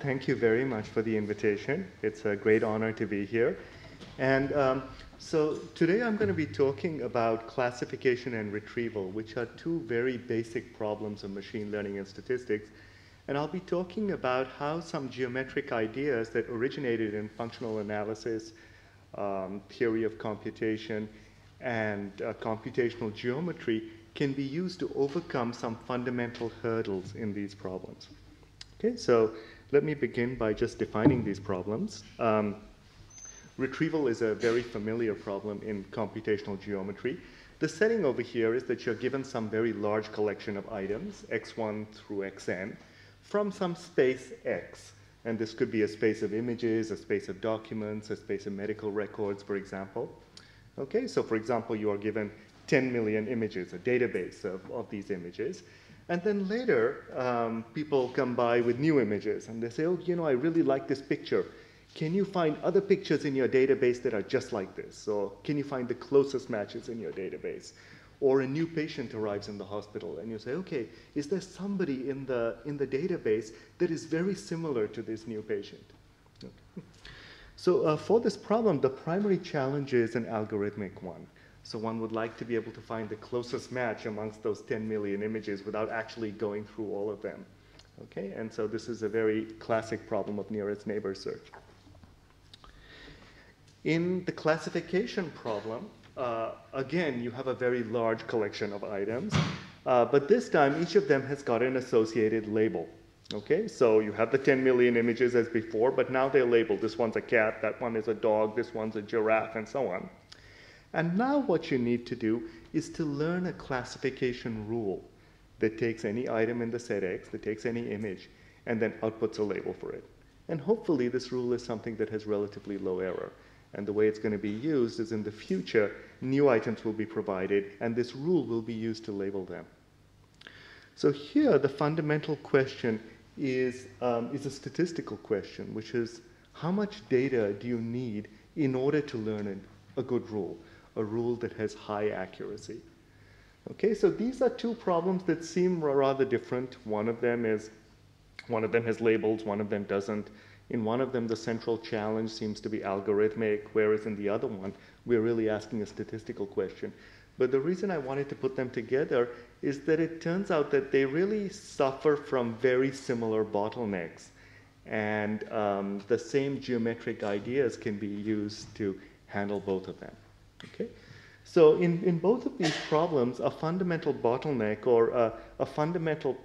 Thank you very much for the invitation. It's a great honor to be here. And um, so today I'm going to be talking about classification and retrieval, which are two very basic problems of machine learning and statistics. And I'll be talking about how some geometric ideas that originated in functional analysis, um, theory of computation, and uh, computational geometry can be used to overcome some fundamental hurdles in these problems. Okay, so let me begin by just defining these problems. Um, retrieval is a very familiar problem in computational geometry. The setting over here is that you're given some very large collection of items, x1 through xn, from some space x. And this could be a space of images, a space of documents, a space of medical records, for example. Okay, so for example, you are given 10 million images, a database of, of these images. And then later, um, people come by with new images and they say, oh, you know, I really like this picture. Can you find other pictures in your database that are just like this? Or can you find the closest matches in your database? Or a new patient arrives in the hospital and you say, okay, is there somebody in the, in the database that is very similar to this new patient? Okay. So uh, for this problem, the primary challenge is an algorithmic one. So one would like to be able to find the closest match amongst those 10 million images without actually going through all of them. Okay, and so this is a very classic problem of nearest neighbor search. In the classification problem, uh, again, you have a very large collection of items, uh, but this time each of them has got an associated label. Okay, so you have the 10 million images as before, but now they're labeled. This one's a cat, that one is a dog, this one's a giraffe, and so on. And now what you need to do is to learn a classification rule that takes any item in the set X, that takes any image, and then outputs a label for it. And hopefully this rule is something that has relatively low error. And the way it's going to be used is in the future, new items will be provided, and this rule will be used to label them. So here, the fundamental question is, um, is a statistical question, which is how much data do you need in order to learn a, a good rule? A rule that has high accuracy. Okay, so these are two problems that seem rather different. One of them is, one of them has labels, one of them doesn't. In one of them, the central challenge seems to be algorithmic, whereas in the other one, we're really asking a statistical question. But the reason I wanted to put them together is that it turns out that they really suffer from very similar bottlenecks. And um, the same geometric ideas can be used to handle both of them. Okay? So in, in both of these problems, a fundamental bottleneck or a, a fundamental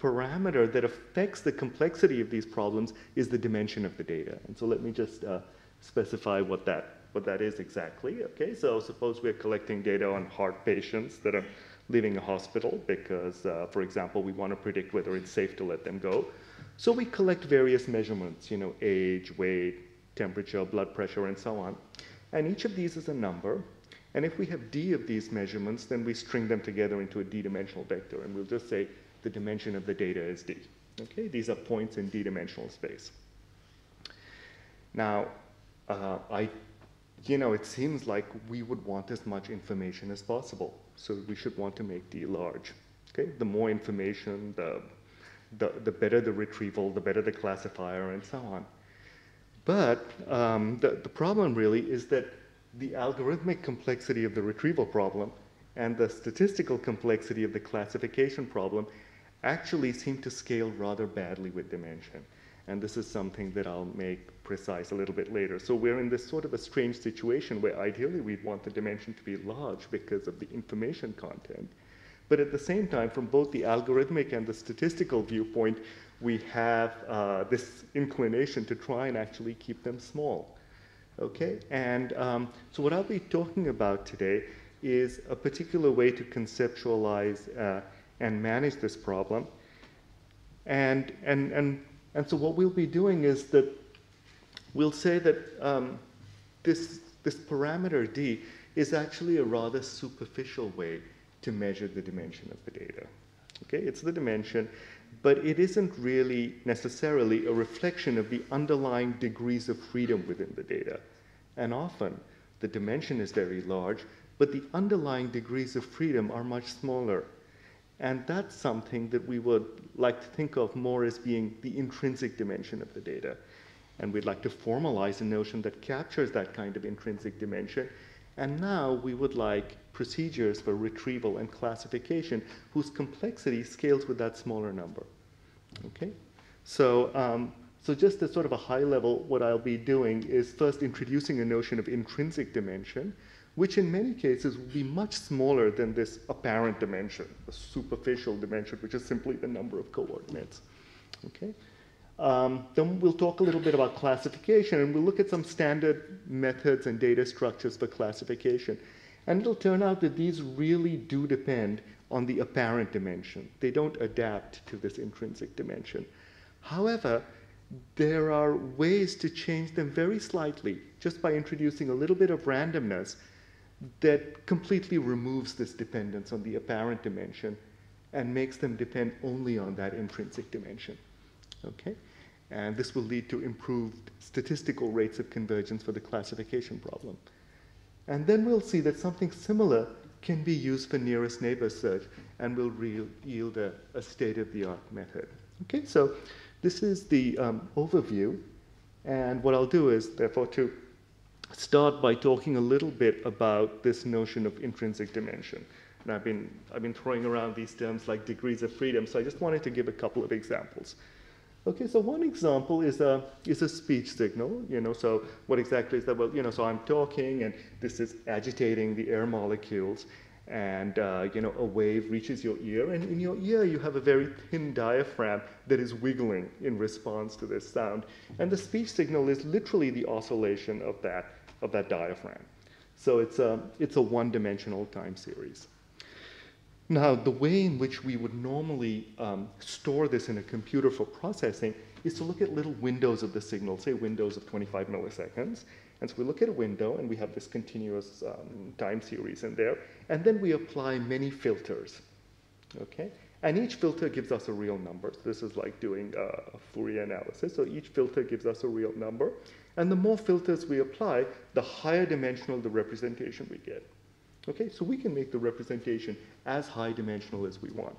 parameter that affects the complexity of these problems is the dimension of the data. And so let me just uh, specify what that, what that is exactly. Okay, so suppose we're collecting data on heart patients that are leaving a hospital because, uh, for example, we want to predict whether it's safe to let them go. So we collect various measurements, you know, age, weight, temperature, blood pressure, and so on. And each of these is a number. And if we have d of these measurements, then we string them together into a d-dimensional vector. And we'll just say the dimension of the data is d. Okay, these are points in d-dimensional space. Now, uh, I, you know, it seems like we would want as much information as possible. So we should want to make d large. Okay, the more information, the, the, the better the retrieval, the better the classifier, and so on. But um, the, the problem really is that the algorithmic complexity of the retrieval problem and the statistical complexity of the classification problem actually seem to scale rather badly with dimension. And this is something that I'll make precise a little bit later. So we're in this sort of a strange situation where ideally we'd want the dimension to be large because of the information content. But at the same time, from both the algorithmic and the statistical viewpoint, we have uh, this inclination to try and actually keep them small. Okay, and um, so what I'll be talking about today is a particular way to conceptualize uh, and manage this problem. And, and, and, and so what we'll be doing is that we'll say that um, this, this parameter d is actually a rather superficial way to measure the dimension of the data. Okay, it's the dimension, but it isn't really necessarily a reflection of the underlying degrees of freedom within the data. And often, the dimension is very large, but the underlying degrees of freedom are much smaller. And that's something that we would like to think of more as being the intrinsic dimension of the data. And we'd like to formalize a notion that captures that kind of intrinsic dimension. And now we would like procedures for retrieval and classification whose complexity scales with that smaller number. Okay? So, um, so just as sort of a high level, what I'll be doing is first introducing a notion of intrinsic dimension, which in many cases will be much smaller than this apparent dimension, the superficial dimension, which is simply the number of coordinates. Okay? Um, then we'll talk a little bit about classification, and we'll look at some standard methods and data structures for classification. And it'll turn out that these really do depend on the apparent dimension. They don't adapt to this intrinsic dimension. However, there are ways to change them very slightly just by introducing a little bit of randomness that completely removes this dependence on the apparent dimension and makes them depend only on that intrinsic dimension. Okay? And this will lead to improved statistical rates of convergence for the classification problem. And then we'll see that something similar can be used for nearest neighbor search and will yield a, a state-of-the-art method. Okay, so this is the um, overview. And what I'll do is, therefore, to start by talking a little bit about this notion of intrinsic dimension. And I've been, I've been throwing around these terms like degrees of freedom, so I just wanted to give a couple of examples. Okay, so one example is a, is a speech signal, you know, so what exactly is that? Well, you know, so I'm talking and this is agitating the air molecules and, uh, you know, a wave reaches your ear and in your ear you have a very thin diaphragm that is wiggling in response to this sound. And the speech signal is literally the oscillation of that of that diaphragm. So it's a, it's a one-dimensional time series. Now, the way in which we would normally um, store this in a computer for processing is to look at little windows of the signal, say windows of 25 milliseconds. And so we look at a window and we have this continuous um, time series in there. And then we apply many filters. Okay? And each filter gives us a real number. So this is like doing a Fourier analysis. So each filter gives us a real number. And the more filters we apply, the higher dimensional the representation we get. Okay, so we can make the representation as high dimensional as we want.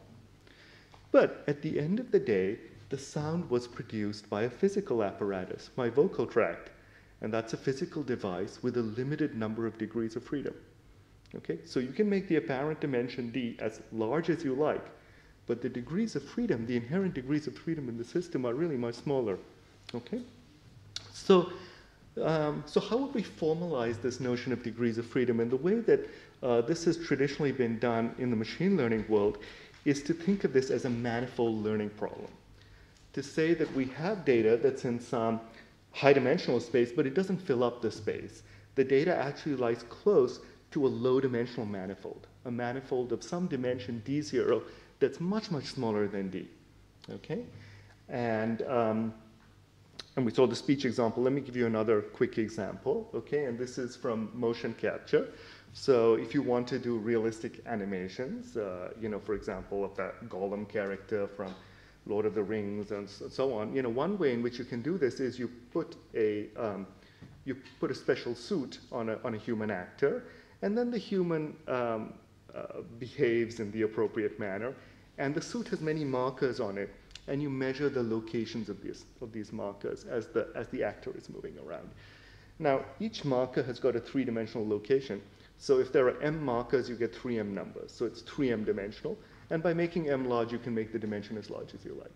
But at the end of the day, the sound was produced by a physical apparatus, my vocal tract. And that's a physical device with a limited number of degrees of freedom. Okay, so you can make the apparent dimension d as large as you like, but the degrees of freedom, the inherent degrees of freedom in the system are really much smaller. Okay? So um, so how would we formalize this notion of degrees of freedom? And the way that uh, this has traditionally been done in the machine learning world is to think of this as a manifold learning problem. To say that we have data that's in some high dimensional space, but it doesn't fill up the space. The data actually lies close to a low dimensional manifold, a manifold of some dimension d0 that's much, much smaller than d. Okay? And um, and we saw the speech example. Let me give you another quick example, okay? And this is from motion capture. So if you want to do realistic animations, uh, you know, for example, of that Gollum character from Lord of the Rings and so on, you know, one way in which you can do this is you put a, um, you put a special suit on a, on a human actor, and then the human um, uh, behaves in the appropriate manner, and the suit has many markers on it and you measure the locations of these, of these markers as the, as the actor is moving around. Now, each marker has got a three-dimensional location. So if there are m markers, you get 3m numbers. So it's 3m dimensional. And by making m large, you can make the dimension as large as you like.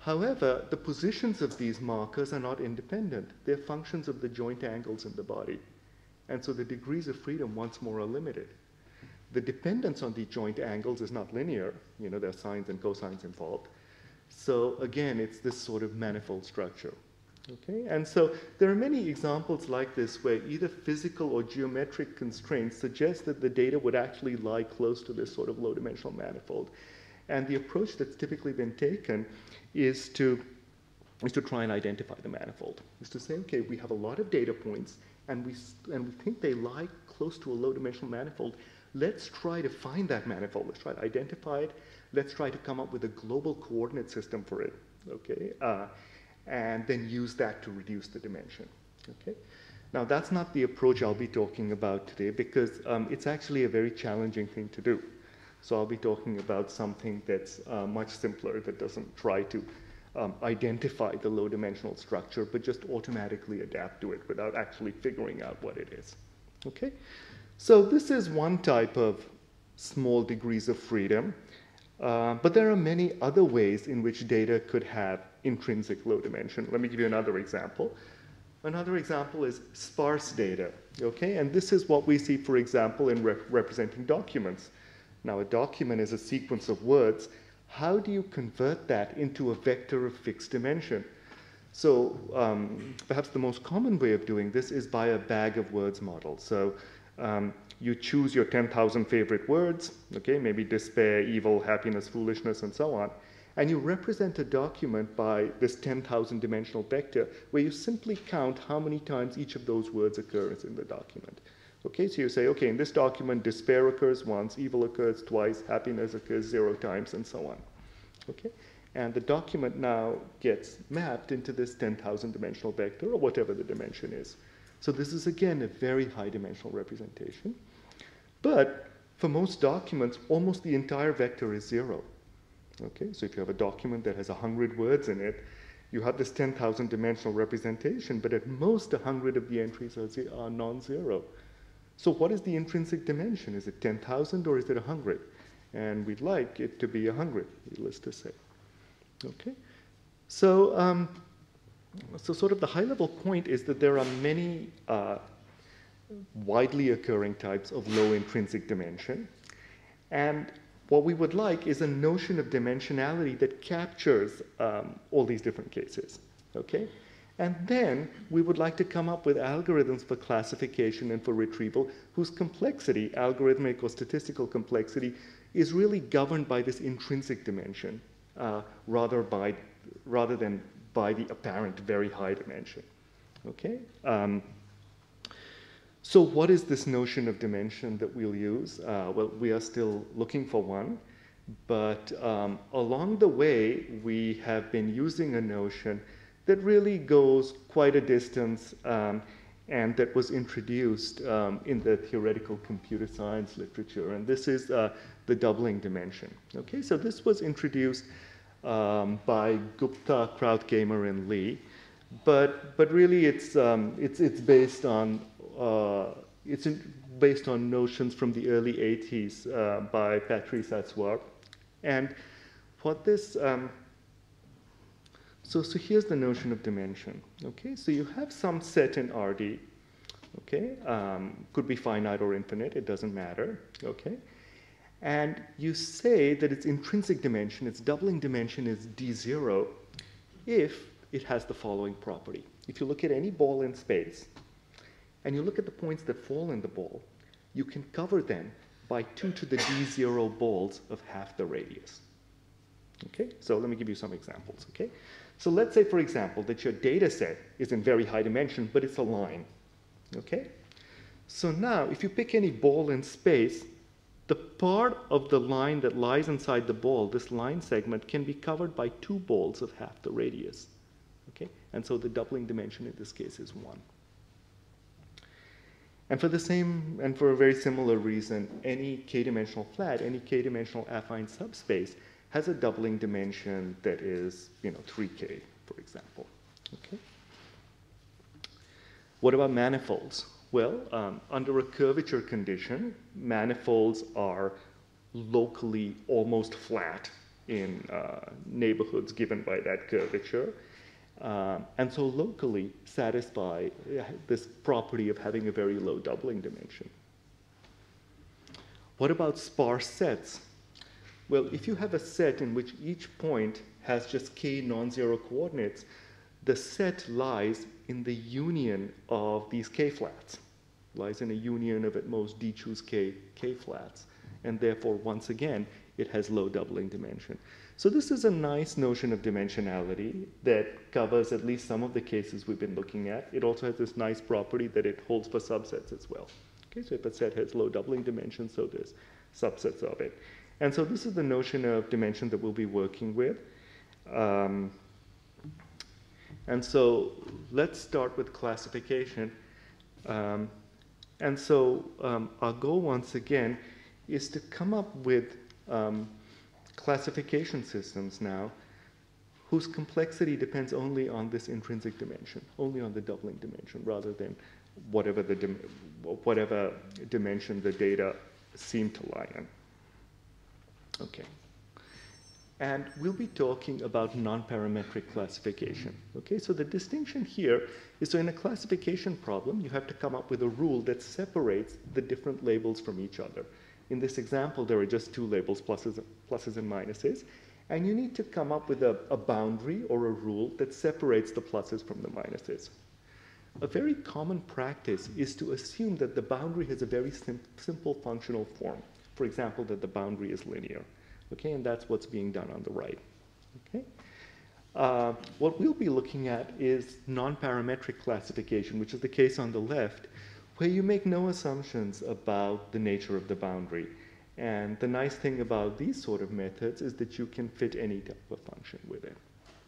However, the positions of these markers are not independent. They're functions of the joint angles in the body. And so the degrees of freedom once more are limited. The dependence on the joint angles is not linear. You know, there are sines and cosines involved. So again, it's this sort of manifold structure. Okay? And so there are many examples like this where either physical or geometric constraints suggest that the data would actually lie close to this sort of low dimensional manifold. And the approach that's typically been taken is to, is to try and identify the manifold. Is to say, okay, we have a lot of data points and we, and we think they lie close to a low dimensional manifold. Let's try to find that manifold. Let's try to identify it let's try to come up with a global coordinate system for it, okay? Uh, and then use that to reduce the dimension, okay? Now, that's not the approach I'll be talking about today because um, it's actually a very challenging thing to do. So I'll be talking about something that's uh, much simpler that doesn't try to um, identify the low dimensional structure, but just automatically adapt to it without actually figuring out what it is. Okay? So this is one type of small degrees of freedom, uh, but there are many other ways in which data could have intrinsic low dimension. Let me give you another example. Another example is sparse data, okay? And this is what we see, for example, in re representing documents. Now, a document is a sequence of words. How do you convert that into a vector of fixed dimension? So um, perhaps the most common way of doing this is by a bag of words model. So um, you choose your 10,000 favorite words, okay, maybe despair, evil, happiness, foolishness, and so on, and you represent a document by this 10,000 dimensional vector where you simply count how many times each of those words occurs in the document. Okay, so you say, okay, in this document, despair occurs once, evil occurs twice, happiness occurs zero times, and so on. Okay, and the document now gets mapped into this 10,000 dimensional vector, or whatever the dimension is. So this is, again, a very high dimensional representation. But for most documents, almost the entire vector is zero. Okay, so if you have a document that has 100 words in it, you have this 10,000 dimensional representation, but at most 100 of the entries are, are non-zero. So what is the intrinsic dimension? Is it 10,000 or is it 100? And we'd like it to be 100, needless to say. Okay? So, um, so sort of the high-level point is that there are many uh, widely occurring types of low intrinsic dimension. And what we would like is a notion of dimensionality that captures um, all these different cases. Okay? And then we would like to come up with algorithms for classification and for retrieval whose complexity, algorithmic or statistical complexity, is really governed by this intrinsic dimension uh, rather, by, rather than by the apparent very high dimension. Okay? Um, so what is this notion of dimension that we'll use? Uh, well, we are still looking for one, but um, along the way, we have been using a notion that really goes quite a distance um, and that was introduced um, in the theoretical computer science literature. And this is uh, the doubling dimension. Okay, so this was introduced um, by Gupta, Krauthgamer, and Lee. But, but really, it's, um, it's, it's based on it's in, based on notions from the early 80s uh, by Patrice Assouad. And what this um, so, so here's the notion of dimension. Okay, so you have some set in RD. Okay, um, could be finite or infinite. It doesn't matter. Okay, and you say that its intrinsic dimension, its doubling dimension, is d0 if it has the following property. If you look at any ball in space, and you look at the points that fall in the ball, you can cover them by 2 to the d0 balls of half the radius. Okay, so let me give you some examples. Okay, so let's say, for example, that your data set is in very high dimension, but it's a line. Okay? So now, if you pick any ball in space, the part of the line that lies inside the ball, this line segment, can be covered by two balls of half the radius. Okay? And so the doubling dimension in this case is 1. And for the same, and for a very similar reason, any k-dimensional flat, any k-dimensional affine subspace has a doubling dimension that is, you know, 3k, for example. Okay. What about manifolds? Well, um, under a curvature condition, manifolds are locally almost flat in uh, neighborhoods given by that curvature. Um, and so locally satisfy uh, this property of having a very low doubling dimension. What about sparse sets? Well, if you have a set in which each point has just k non-zero coordinates, the set lies in the union of these k flats, lies in a union of at most d choose k k flats, and therefore, once again, it has low doubling dimension. So this is a nice notion of dimensionality that covers at least some of the cases we've been looking at. It also has this nice property that it holds for subsets as well. Okay, so if a set has low doubling dimension, so there's subsets of it. And so this is the notion of dimension that we'll be working with. Um, and so let's start with classification. Um, and so um, our goal, once again, is to come up with um, classification systems now whose complexity depends only on this intrinsic dimension, only on the doubling dimension, rather than whatever, the dim whatever dimension the data seem to lie in. Okay. And we'll be talking about non-parametric classification. Okay, so the distinction here is so in a classification problem, you have to come up with a rule that separates the different labels from each other. In this example, there are just two labels, pluses, pluses and minuses, and you need to come up with a, a boundary or a rule that separates the pluses from the minuses. A very common practice is to assume that the boundary has a very sim simple functional form. For example, that the boundary is linear. Okay, and that's what's being done on the right. Okay. Uh, what we'll be looking at is non-parametric classification, which is the case on the left, where you make no assumptions about the nature of the boundary. And the nice thing about these sort of methods is that you can fit any type of function with it.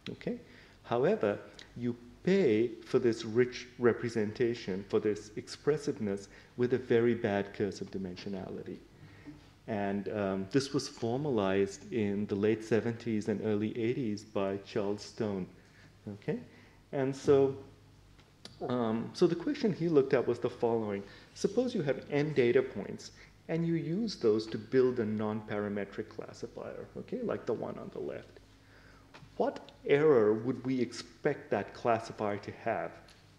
Okay? However, you pay for this rich representation, for this expressiveness, with a very bad curse of dimensionality. And um, this was formalized in the late 70s and early 80s by Charles Stone. Okay? And so, um, so the question he looked at was the following. Suppose you have n data points, and you use those to build a non-parametric classifier, okay, like the one on the left. What error would we expect that classifier to have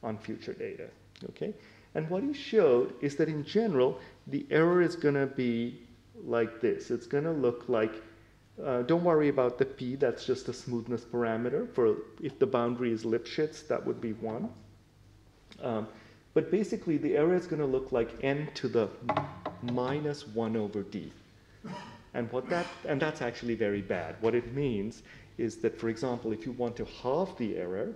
on future data, okay? And what he showed is that in general, the error is going to be like this. It's going to look like, uh, don't worry about the p, that's just a smoothness parameter. For if the boundary is Lipschitz, that would be 1. Um, but basically, the error is going to look like n to the minus 1 over d. And, what that, and that's actually very bad. What it means is that, for example, if you want to halve the error,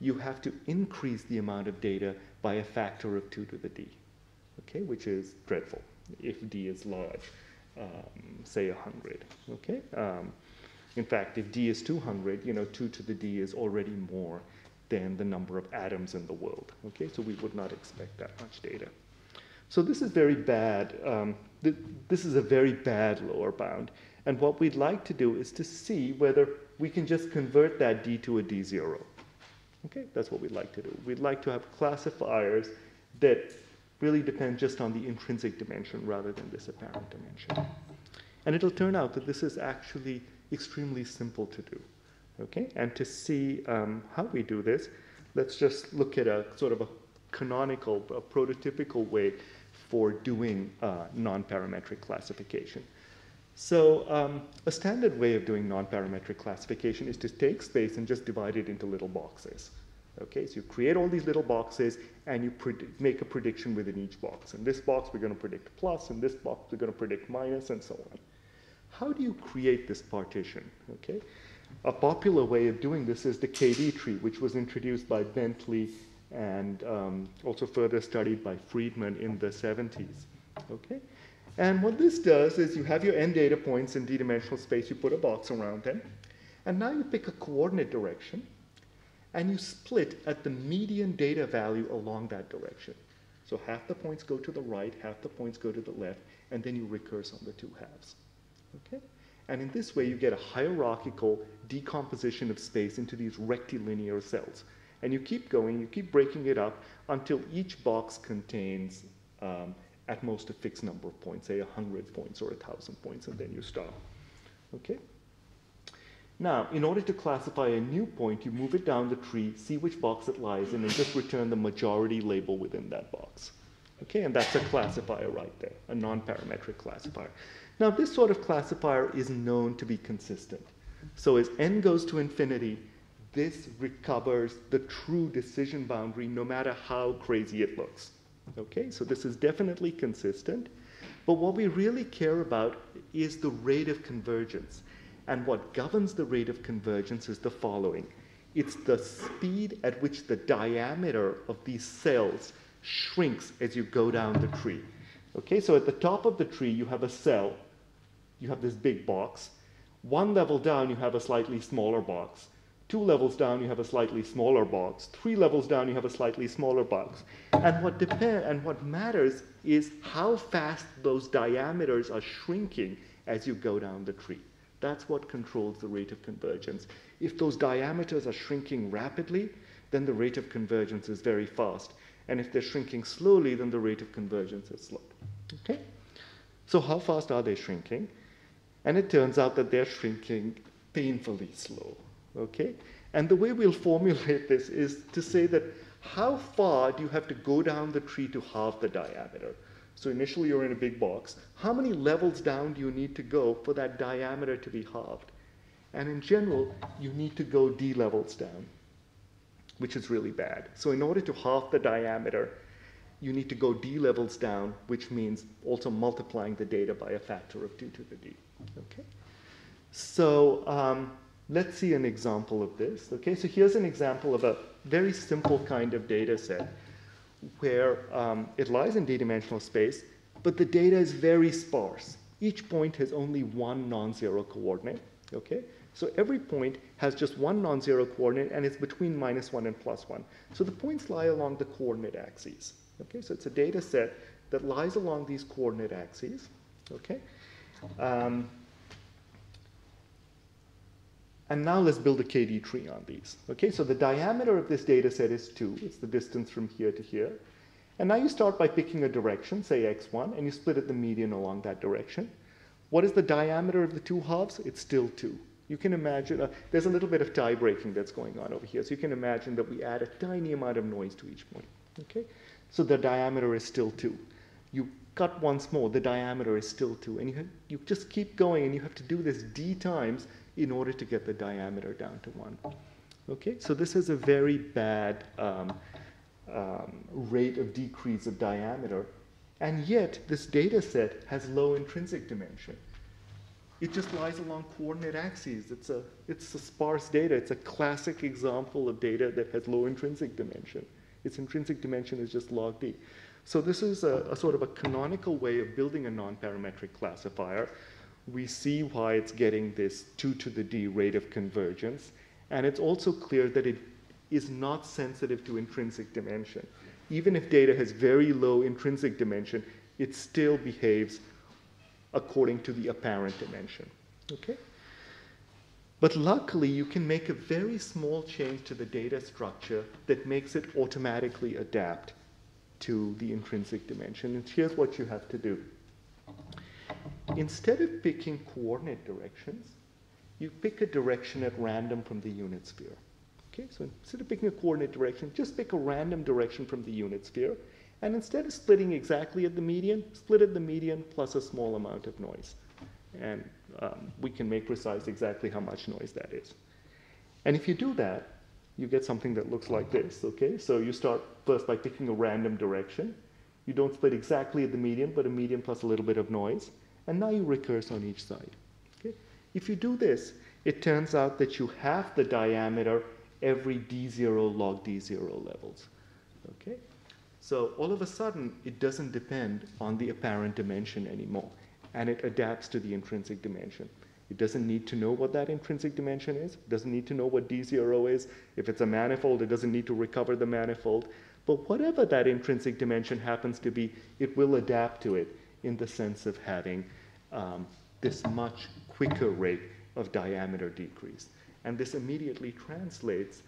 you have to increase the amount of data by a factor of 2 to the d, okay, which is dreadful if d is large, um, say 100. Okay. Um, in fact, if d is 200, you know, 2 to the d is already more than the number of atoms in the world. Okay, so we would not expect that much data. So this is very bad. Um, th this is a very bad lower bound. And what we'd like to do is to see whether we can just convert that d to a d0. Okay, that's what we'd like to do. We'd like to have classifiers that really depend just on the intrinsic dimension rather than this apparent dimension. And it'll turn out that this is actually extremely simple to do. Okay, and to see um, how we do this, let's just look at a sort of a canonical, a prototypical way for doing uh, non-parametric classification. So um, a standard way of doing non-parametric classification is to take space and just divide it into little boxes. Okay, so you create all these little boxes and you make a prediction within each box. In this box, we're going to predict plus. In this box, we're going to predict minus, and so on. How do you create this partition? Okay, a popular way of doing this is the KD tree, which was introduced by Bentley and um, also further studied by Friedman in the 70s. Okay, and what this does is you have your n data points in d-dimensional space. You put a box around them, and now you pick a coordinate direction and you split at the median data value along that direction. So half the points go to the right, half the points go to the left, and then you recurse on the two halves. Okay? And in this way, you get a hierarchical decomposition of space into these rectilinear cells. And you keep going, you keep breaking it up until each box contains um, at most a fixed number of points, say 100 points or 1,000 points, and then you stop. Okay? Now, in order to classify a new point, you move it down the tree, see which box it lies in, and just return the majority label within that box. Okay, and that's a classifier right there, a non-parametric classifier. Now, this sort of classifier is known to be consistent. So as n goes to infinity, this recovers the true decision boundary no matter how crazy it looks. Okay, so this is definitely consistent. But what we really care about is the rate of convergence. And what governs the rate of convergence is the following. It's the speed at which the diameter of these cells shrinks as you go down the tree. Okay, so at the top of the tree, you have a cell. You have this big box. One level down, you have a slightly smaller box. Two levels down, you have a slightly smaller box. Three levels down, you have a slightly smaller box. And what depend and what matters is how fast those diameters are shrinking as you go down the tree. That's what controls the rate of convergence. If those diameters are shrinking rapidly, then the rate of convergence is very fast. And if they're shrinking slowly, then the rate of convergence is slow. Okay? So how fast are they shrinking? And it turns out that they're shrinking painfully slow. Okay? And the way we'll formulate this is to say that how far do you have to go down the tree to halve the diameter? So initially you're in a big box. How many levels down do you need to go for that diameter to be halved? And in general, you need to go d levels down, which is really bad. So in order to halve the diameter, you need to go d levels down, which means also multiplying the data by a factor of 2 to the d. Okay? So um, let's see an example of this. Okay, so here's an example of a very simple kind of data set where um, it lies in d-dimensional space, but the data is very sparse. Each point has only one non-zero coordinate, okay? So every point has just one non-zero coordinate, and it's between minus one and plus one. So the points lie along the coordinate axes, okay? So it's a data set that lies along these coordinate axes, okay? Um, and now let's build a KD tree on these. Okay, so the diameter of this data set is 2. It's the distance from here to here. And now you start by picking a direction, say x1, and you split at the median along that direction. What is the diameter of the two halves? It's still 2. You can imagine, uh, there's a little bit of tie breaking that's going on over here. So you can imagine that we add a tiny amount of noise to each point. Okay, so the diameter is still 2. You cut once more, the diameter is still 2. And you, you just keep going, and you have to do this d times in order to get the diameter down to 1. Okay, so this is a very bad um, um, rate of decrease of diameter, and yet this data set has low intrinsic dimension. It just lies along coordinate axes. It's a, it's a sparse data. It's a classic example of data that has low intrinsic dimension. Its intrinsic dimension is just log d. So this is a, a sort of a canonical way of building a non-parametric classifier we see why it's getting this 2 to the d rate of convergence. And it's also clear that it is not sensitive to intrinsic dimension. Even if data has very low intrinsic dimension, it still behaves according to the apparent dimension. Okay? But luckily, you can make a very small change to the data structure that makes it automatically adapt to the intrinsic dimension. And here's what you have to do. Instead of picking coordinate directions, you pick a direction at random from the unit sphere. Okay, so instead of picking a coordinate direction, just pick a random direction from the unit sphere. And instead of splitting exactly at the median, split at the median plus a small amount of noise. And um, we can make precise exactly how much noise that is. And if you do that, you get something that looks like this, okay? So you start first by picking a random direction. You don't split exactly at the median, but a median plus a little bit of noise and now you recurse on each side. Okay? If you do this, it turns out that you have the diameter every d0 log d0 levels. Okay? So all of a sudden, it doesn't depend on the apparent dimension anymore, and it adapts to the intrinsic dimension. It doesn't need to know what that intrinsic dimension is. It doesn't need to know what D0 is. If it's a manifold, it doesn't need to recover the manifold. But whatever that intrinsic dimension happens to be, it will adapt to it in the sense of having um, this much quicker rate of diameter decrease. And this immediately translates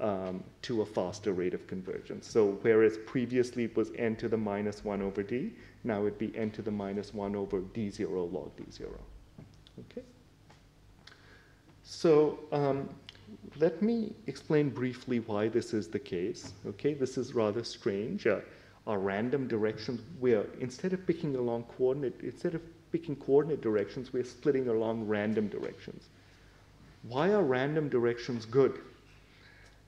um, to a faster rate of convergence. So whereas previously it was n to the minus 1 over d, now it'd be n to the minus 1 over d0 log d0. Okay? So um, let me explain briefly why this is the case. Okay, this is rather strange. Uh, our random directions where instead of picking along coordinate, instead of picking coordinate directions, we're splitting along random directions. Why are random directions good?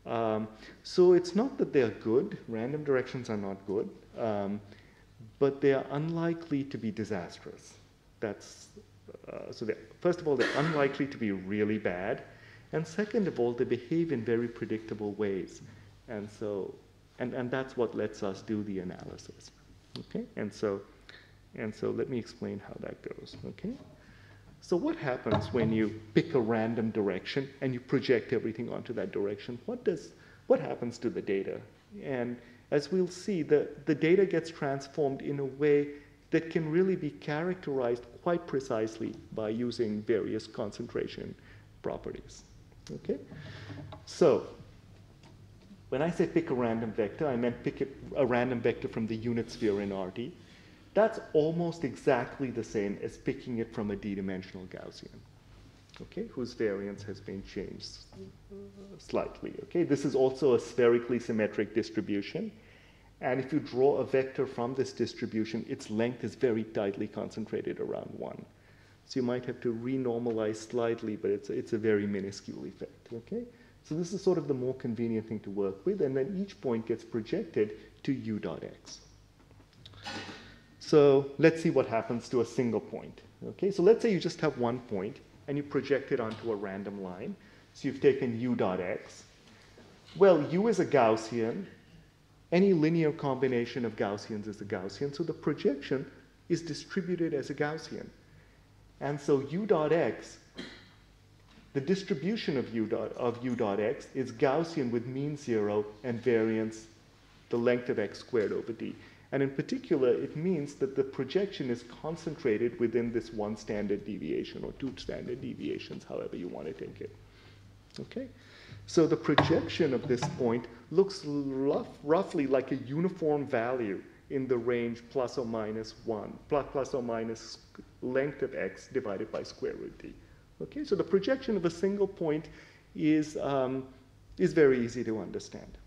Um, so it's not that they're good, random directions are not good, um, but they are unlikely to be disastrous. That's, uh, so first of all, they're unlikely to be really bad, and second of all, they behave in very predictable ways. And so, and, and that's what lets us do the analysis. Okay, and so and so let me explain how that goes, okay? So what happens when you pick a random direction and you project everything onto that direction? What does, what happens to the data? And as we'll see, the, the data gets transformed in a way that can really be characterized quite precisely by using various concentration properties. Okay? So, when I say pick a random vector, I meant pick a, random vector from the unit sphere in RT. That's almost exactly the same as picking it from a d-dimensional Gaussian, okay, whose variance has been changed slightly. Okay, this is also a spherically symmetric distribution. And if you draw a vector from this distribution, its length is very tightly concentrated around 1. So you might have to renormalize slightly, but it's, it's a very minuscule effect. Okay? So this is sort of the more convenient thing to work with, and then each point gets projected to u dot x. So let's see what happens to a single point. Okay, so let's say you just have one point and you project it onto a random line. So you've taken u dot x. Well, u is a Gaussian. Any linear combination of Gaussians is a Gaussian, so the projection is distributed as a Gaussian. And so u dot x, the distribution of u dot, of u dot x is Gaussian with mean zero and variance the length of x squared over d. And in particular, it means that the projection is concentrated within this one standard deviation or two standard deviations, however you want to take it. Okay? So the projection of this point looks rough, roughly like a uniform value in the range plus or minus 1, plus, plus or minus length of x divided by square root d. Okay, so the projection of a single point is, um, is very easy to understand.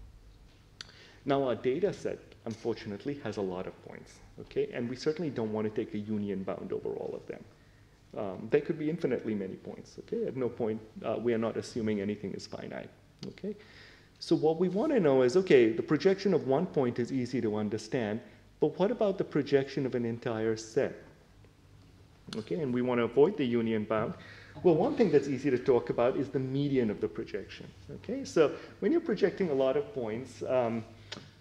Now our data set unfortunately, has a lot of points. Okay, and we certainly don't want to take a union bound over all of them. Um, there could be infinitely many points. Okay, at no point uh, we are not assuming anything is finite. Okay, so what we want to know is okay, the projection of one point is easy to understand, but what about the projection of an entire set? Okay, and we want to avoid the union bound. Well, one thing that's easy to talk about is the median of the projection. Okay, so when you're projecting a lot of points, um,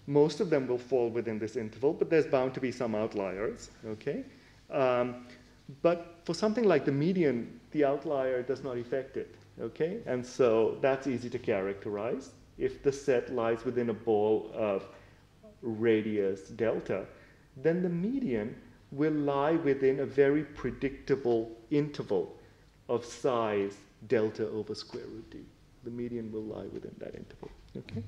most of them will fall within this interval, but there's bound to be some outliers, okay? Um, but for something like the median, the outlier does not affect it, okay? And so that's easy to characterize. If the set lies within a ball of radius delta, then the median will lie within a very predictable interval of size delta over square root d. The median will lie within that interval, okay?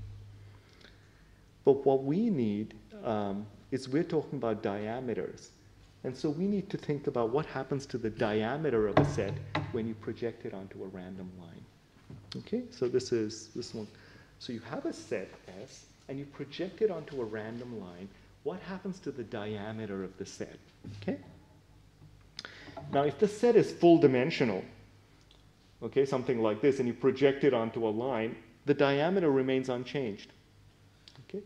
But what we need um, is we're talking about diameters. And so we need to think about what happens to the diameter of a set when you project it onto a random line. Okay, so this is this one. So you have a set S and you project it onto a random line. What happens to the diameter of the set? Okay? Now, if the set is full dimensional, okay, something like this, and you project it onto a line, the diameter remains unchanged. Okay?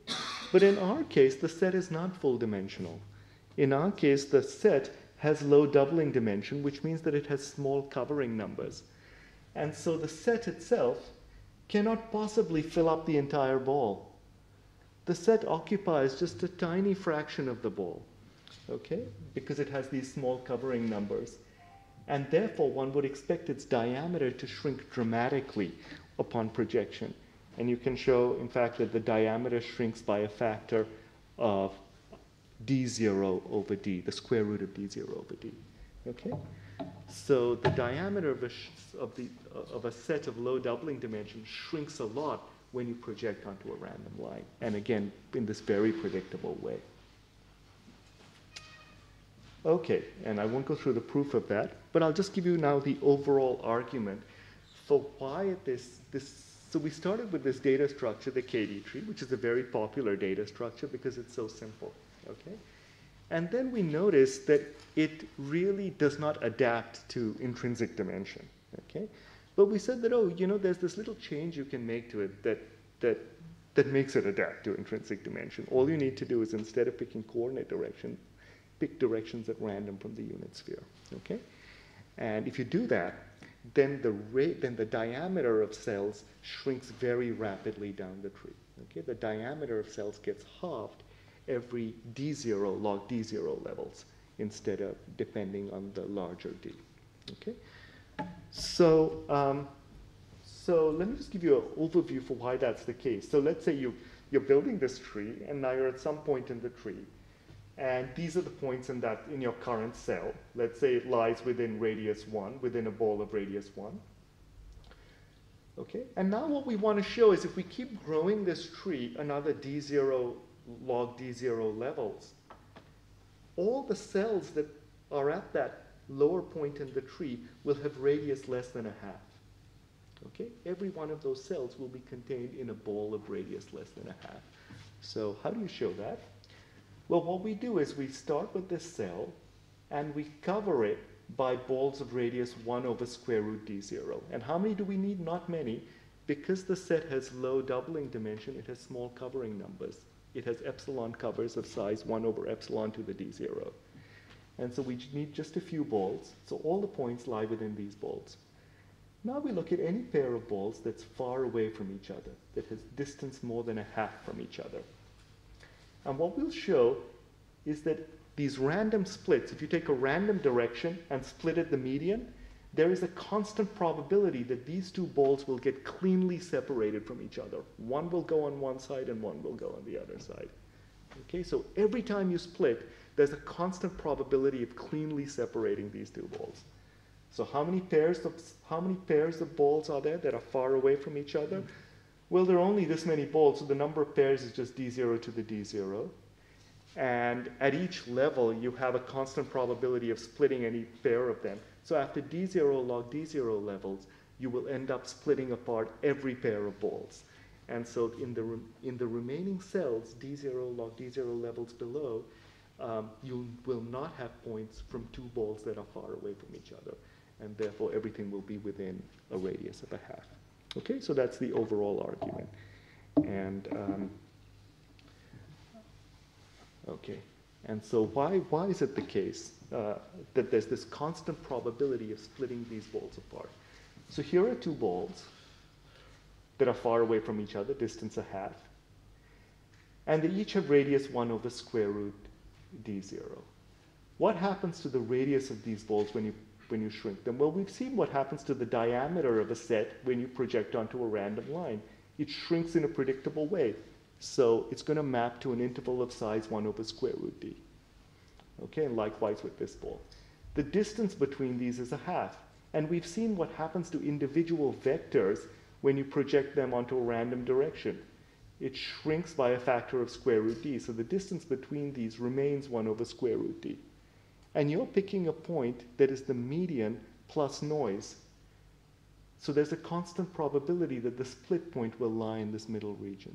But in our case, the set is not full dimensional. In our case, the set has low doubling dimension, which means that it has small covering numbers. And so the set itself cannot possibly fill up the entire ball. The set occupies just a tiny fraction of the ball, okay, because it has these small covering numbers. And therefore, one would expect its diameter to shrink dramatically upon projection. And you can show, in fact, that the diameter shrinks by a factor of d0 over d, the square root of d0 over d. Okay? So the diameter of a, of, the, of a set of low doubling dimensions shrinks a lot when you project onto a random line. And again, in this very predictable way. Okay, and I won't go through the proof of that, but I'll just give you now the overall argument for why this, this so we started with this data structure, the KD tree, which is a very popular data structure because it's so simple, okay? And then we notice that it really does not adapt to intrinsic dimension, okay? But we said that, oh, you know, there's this little change you can make to it that, that, that makes it adapt to intrinsic dimension. All you need to do is instead of picking coordinate direction, pick directions at random from the unit sphere, okay? And if you do that, then the rate, then the diameter of cells shrinks very rapidly down the tree. Okay, the diameter of cells gets halved every d0 log d0 levels instead of depending on the larger d. Okay, so um, so let me just give you an overview for why that's the case. So let's say you you're building this tree, and now you're at some point in the tree, And these are the points in that in your current cell. Let's say it lies within radius 1, within a ball of radius 1. Okay, and now what we want to show is if we keep growing this tree another d0 log d0 levels, all the cells that are at that lower point in the tree will have radius less than a half. Okay, every one of those cells will be contained in a ball of radius less than a half. So how do you show that? Well, what we do is we start with this cell and we cover it by balls of radius 1 over square root d0. And how many do we need? Not many. Because the set has low doubling dimension, it has small covering numbers. It has epsilon covers of size 1 over epsilon to the d0. And so we need just a few balls. So all the points lie within these balls. Now we look at any pair of balls that's far away from each other, that has distance more than a half from each other. And what we'll show is that these random splits, if you take a random direction and split at the median, there is a constant probability that these two balls will get cleanly separated from each other. One will go on one side and one will go on the other side. Okay, so every time you split, there's a constant probability of cleanly separating these two balls. So how many pairs of how many pairs of balls are there that are far away from each other? Well, there are only this many balls, so the number of pairs is just d0 to the d0. And at each level, you have a constant probability of splitting any pair of them. So after d0 log d0 levels, you will end up splitting apart every pair of balls. And so in the, in the remaining cells, d0 log d0 levels below, um, you will not have points from two balls that are far away from each other and therefore everything will be within a radius of a half. Okay, so that's the overall argument. And um, okay, and so why why is it the case uh, that there's this constant probability of splitting these balls apart? So here are two balls that are far away from each other, distance a half, and they each have radius one over square root d zero. What happens to the radius of these balls when you when you shrink them? Well, we've seen what happens to the diameter of a set when you project onto a random line. It shrinks in a predictable way. So it's going to map to an interval of size 1 over square root d. Okay, and likewise with this ball. The distance between these is a half. And we've seen what happens to individual vectors when you project them onto a random direction. It shrinks by a factor of square root d. So the distance between these remains 1 over square root d and you're picking a point that is the median plus noise. So there's a constant probability that the split point will lie in this middle region.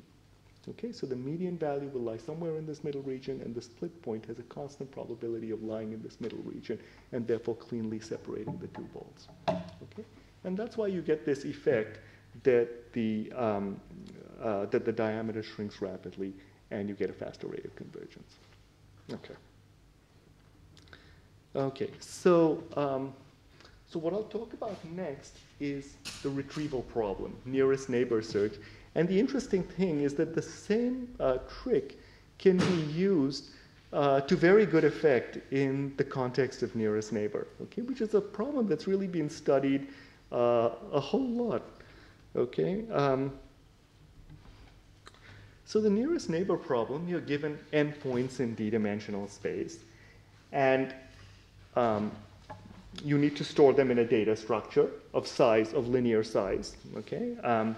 Okay, so the median value will lie somewhere in this middle region, and the split point has a constant probability of lying in this middle region, and therefore cleanly separating the two balls. Okay, and that's why you get this effect that the um, uh, that the diameter shrinks rapidly, and you get a faster rate of convergence. Okay. Okay, so, um, so what I'll talk about next is the retrieval problem, nearest neighbor search. And the interesting thing is that the same uh, trick can be used uh, to very good effect in the context of nearest neighbor, okay, which is a problem that's really been studied uh, a whole lot, okay. Um, so the nearest neighbor problem, you're given n points in d-dimensional space, and um, you need to store them in a data structure of size, of linear size, okay? Um,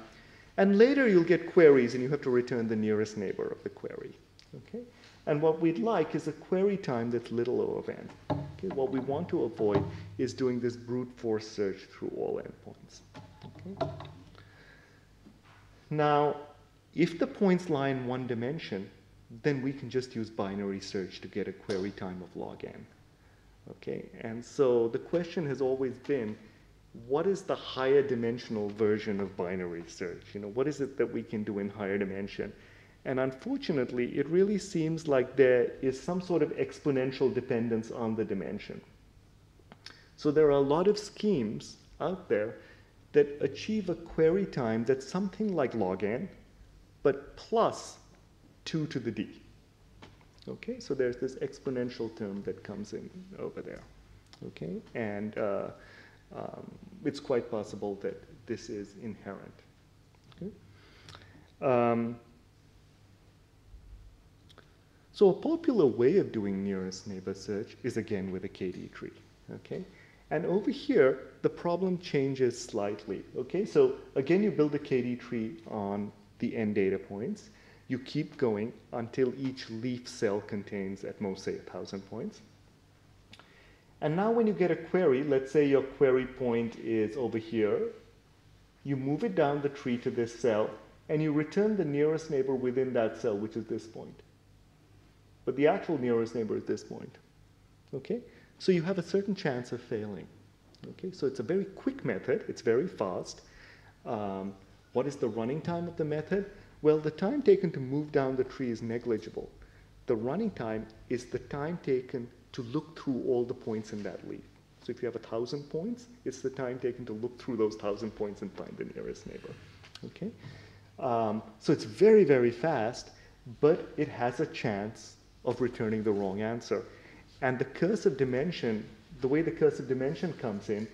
and later you'll get queries and you have to return the nearest neighbor of the query, okay? And what we'd like is a query time that's little O of n. Okay? What we want to avoid is doing this brute force search through all endpoints. Okay? Now, if the points lie in one dimension, then we can just use binary search to get a query time of log n. Okay, and so the question has always been, what is the higher dimensional version of binary search? You know, what is it that we can do in higher dimension? And unfortunately, it really seems like there is some sort of exponential dependence on the dimension. So there are a lot of schemes out there that achieve a query time that's something like log n, but plus 2 to the d. Okay, so there's this exponential term that comes in over there. Okay, and uh, um, it's quite possible that this is inherent. Um, So a popular way of doing nearest neighbor search is again with a KD tree, okay? And over here, the problem changes slightly, okay? So again, you build a KD tree on the n data points. You keep going until each leaf cell contains at most, say, 1,000 points. And now when you get a query, let's say your query point is over here, you move it down the tree to this cell, and you return the nearest neighbor within that cell, which is this point. But the actual nearest neighbor is this point. Okay? So you have a certain chance of failing. Okay? So it's a very quick method. It's very fast. Um, what is the running time of the method? Well, the time taken to move down the tree is negligible. The running time is the time taken to look through all the points in that leaf. So if you have a thousand points, it's the time taken to look through those thousand points and find the nearest neighbor. Okay? Um, so it's very, very fast, but it has a chance of returning the wrong answer. And the curse of dimension, the way the curse of dimension comes in,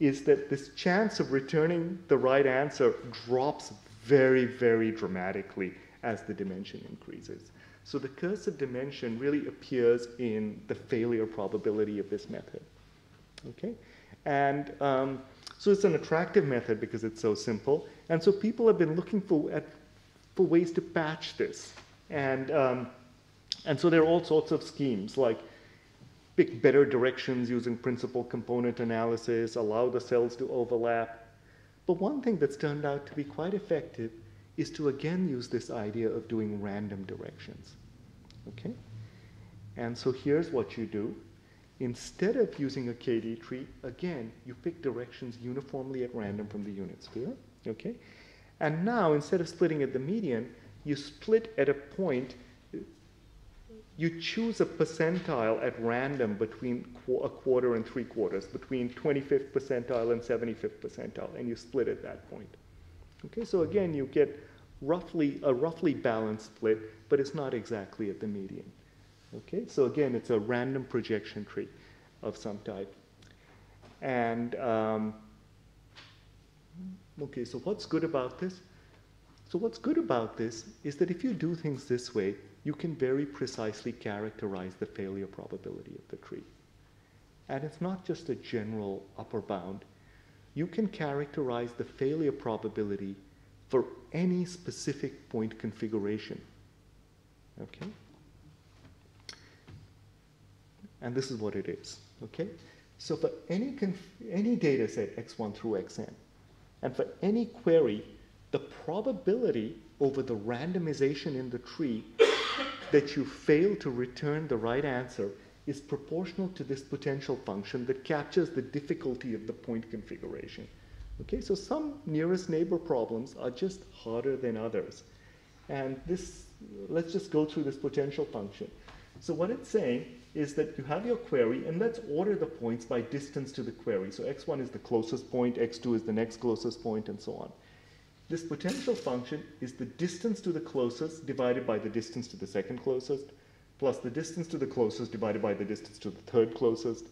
is that this chance of returning the right answer drops very, very dramatically as the dimension increases. So the curse of dimension really appears in the failure probability of this method. Okay? And um, so it's an attractive method because it's so simple. And so people have been looking for, at, for ways to patch this. And, um, and so there are all sorts of schemes like pick better directions using principal component analysis, allow the cells to overlap. But one thing that's turned out to be quite effective is to again use this idea of doing random directions. Okay? And so here's what you do. Instead of using a KD tree, again, you pick directions uniformly at random from the unit sphere. Okay? And now, instead of splitting at the median, you split at a point, you choose a percentile at random between qu a quarter and three quarters, between 25th percentile and 75th percentile, and you split at that point. Okay, so again, you get roughly a roughly balanced split, but it's not exactly at the median. Okay, so again, it's a random projection tree of some type. And um, okay, so what's good about this? So what's good about this is that if you do things this way, you can very precisely characterize the failure probability of the tree. And it's not just a general upper bound. You can characterize the failure probability for any specific point configuration. Okay? And this is what it is. Okay? So for any, any data set x1 through xn, and for any query, the probability over the randomization in the tree that you fail to return the right answer is proportional to this potential function that captures the difficulty of the point configuration. Okay, so some nearest neighbor problems are just harder than others. And this, let's just go through this potential function. So what it's saying is that you have your query, and let's order the points by distance to the query. So x1 is the closest point, x2 is the next closest point, and so on. This potential function is the distance to the closest divided by the distance to the second closest, plus the distance to the closest divided by the distance to the third closest,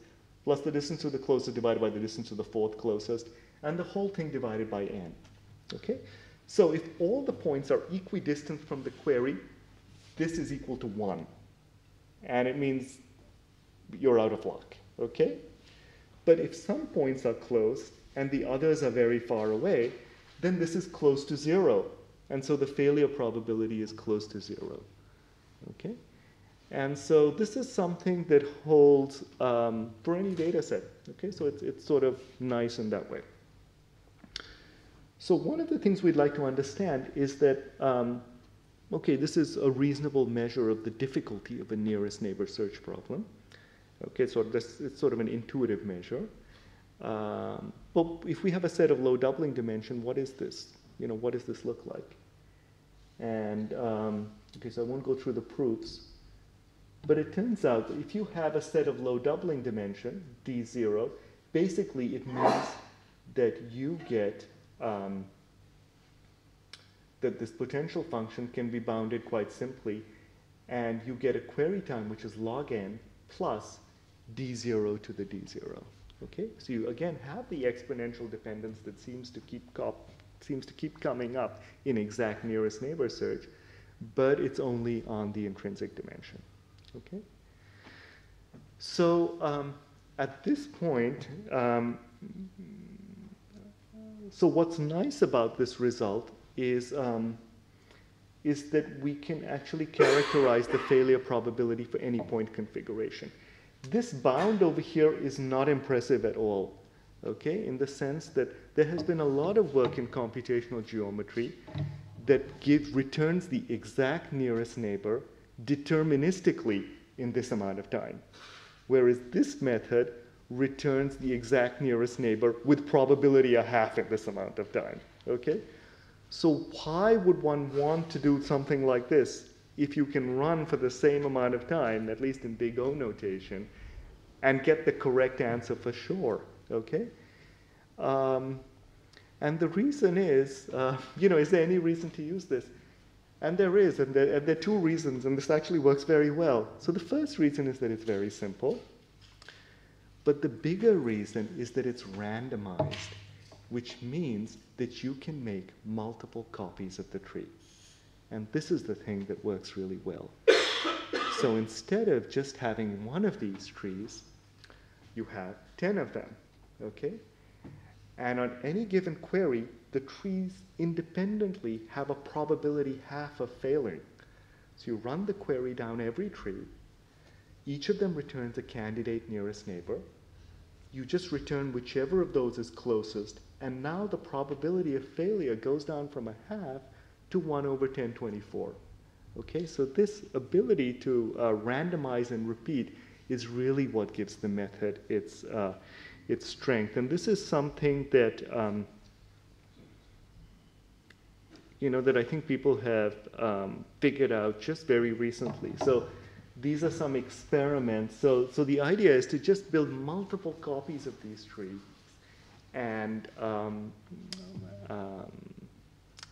plus the distance to the closest divided by the distance to the fourth closest, and the whole thing divided by n. Okay? So if all the points are equidistant from the query, this is equal to 1. And it means you're out of luck. Okay? But if some points are close and the others are very far away, then this is close to 0. And so the failure probability is close to 0. Okay? And so this is something that holds um, for any data set. Okay, so it's, it's sort of nice in that way. So one of the things we'd like to understand is that, um, okay, this is a reasonable measure of the difficulty of a nearest neighbor search problem. Okay, so this, it's sort of an intuitive measure. Um, but if we have a set of low doubling dimension, what is this? You know, what does this look like? And, um, okay, so I won't go through the proofs. But it turns out that if you have a set of low doubling dimension, D0, basically it means that you get um, that this potential function can be bounded quite simply, and you get a query time which is log n plus d0 to the d0. Okay, so you again have the exponential dependence that seems to keep seems to keep coming up in exact nearest neighbor search, but it's only on the intrinsic dimension. Okay? So um, at this point, um, so what's nice about this result is, um, is that we can actually characterize the failure probability for any point configuration. This bound over here is not impressive at all, okay, in the sense that there has been a lot of work in computational geometry that gives, returns the exact nearest neighbor deterministically in this amount of time. Whereas this method returns the exact nearest neighbor with probability a half in this amount of time, okay? So why would one want to do something like this if you can run for the same amount of time, at least in big O notation, and get the correct answer for sure, okay? Um, and the reason is, uh, you know, is there any reason to use this? And there is, and there, and there, are two reasons, and this actually works very well. So the first reason is that it's very simple. But the bigger reason is that it's randomized, which means that you can make multiple copies of the tree. And this is the thing that works really well. so instead of just having one of these trees, you have 10 of them, okay? And on any given query, the trees independently have a probability half of failing. So you run the query down every tree. Each of them returns a candidate nearest neighbor. You just return whichever of those is closest, and now the probability of failure goes down from a half to 1 over 1024. Okay, so this ability to uh, randomize and repeat is really what gives the method its, uh, its strength. And this is something that, um, you know, that I think people have um, figured out just very recently. So these are some experiments. So, so the idea is to just build multiple copies of these trees and, um, um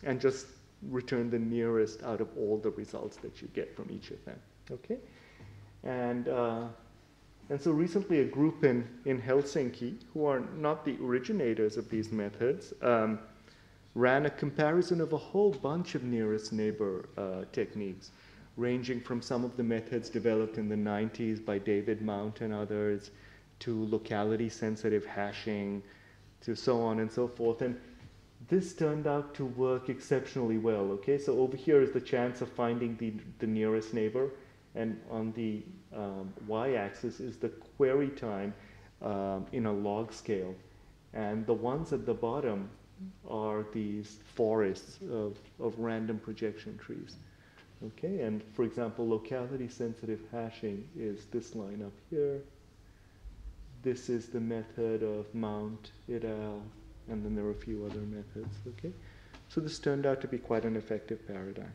and just return the nearest out of all the results that you get from each of them. Okay? And, uh, and so recently a group in, in Helsinki, who are not the originators of these methods, um, ran a comparison of a whole bunch of nearest neighbor uh, techniques, ranging from some of the methods developed in the 90s by David Mount and others, to locality sensitive hashing, to so on and so forth. And this turned out to work exceptionally well. Okay, so over here is the chance of finding the, the nearest neighbor, and on the um, y-axis is the query time um, in a log scale. And the ones at the bottom are these forests of, of random projection trees. Okay, and for example, locality sensitive hashing is this line up here. This is the method of Mount et al and then there are a few other methods. Okay, so this turned out to be quite an effective paradigm.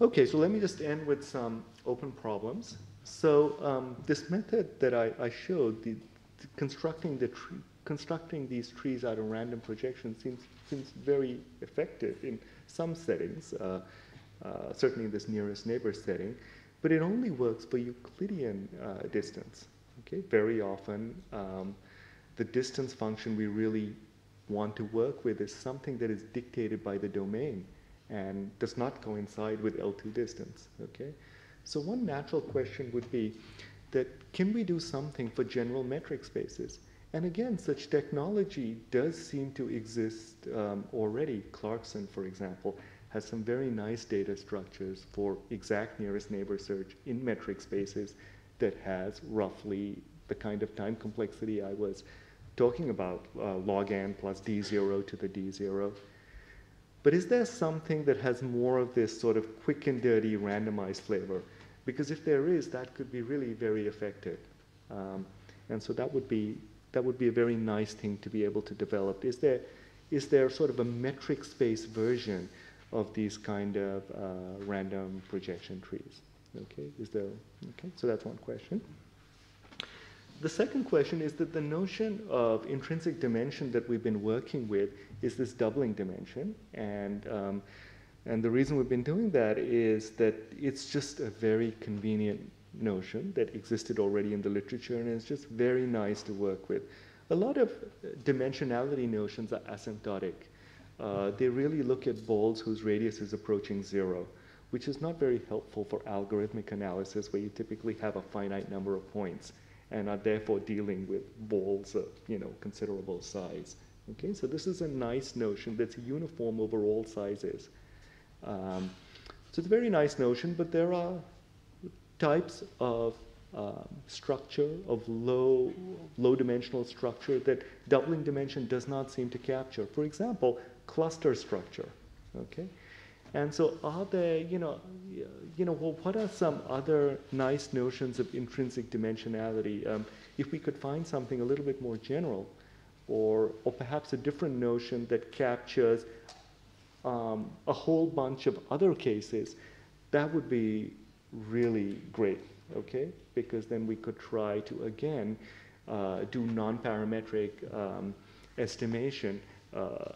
Okay, so let me just end with some open problems. So um, this method that I, I showed, the, the constructing the tree, constructing these trees out of random projections seems seems very effective in some settings, uh, uh, certainly in this nearest neighbor setting, but it only works for Euclidean uh, distance. Okay, very often um, the distance function we really want to work with is something that is dictated by the domain and does not coincide with L2 distance, okay? So one natural question would be that can we do something for general metric spaces? And again, such technology does seem to exist um, already. Clarkson, for example, has some very nice data structures for exact nearest neighbor search in metric spaces that has roughly the kind of time complexity I was talking about uh, log n plus d0 to the d0. But is there something that has more of this sort of quick and dirty randomized flavor? Because if there is, that could be really very effective. Um, and so that would be that would be a very nice thing to be able to develop. Is there is there sort of a metric space version of these kind of uh, random projection trees? Okay, is there? Okay, so that's one question. The second question is that the notion of intrinsic dimension that we've been working with is this doubling dimension. And, um, and the reason we've been doing that is that it's just a very convenient notion that existed already in the literature and it's just very nice to work with. A lot of dimensionality notions are asymptotic. Uh, they really look at balls whose radius is approaching zero, which is not very helpful for algorithmic analysis where you typically have a finite number of points and are therefore dealing with balls of you know considerable size. Okay, so this is a nice notion that's uniform over all sizes. Um, so it's a very nice notion, but there are types of um, structure, of low, low dimensional structure that doubling dimension does not seem to capture. For example, cluster structure. Okay, and so are there, you know, you know, well, what are some other nice notions of intrinsic dimensionality? Um, if we could find something a little bit more general, or, or perhaps a different notion that captures um, a whole bunch of other cases, that would be really great, okay? Because then we could try to, again, uh, do non-parametric um, estimation uh,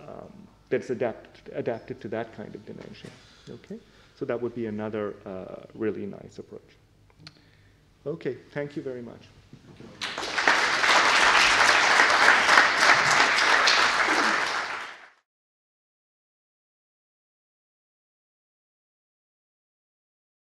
um, that's adapt, adapted to that kind of dimension. Okay, so that would be another uh, really nice approach. Okay, thank you very much.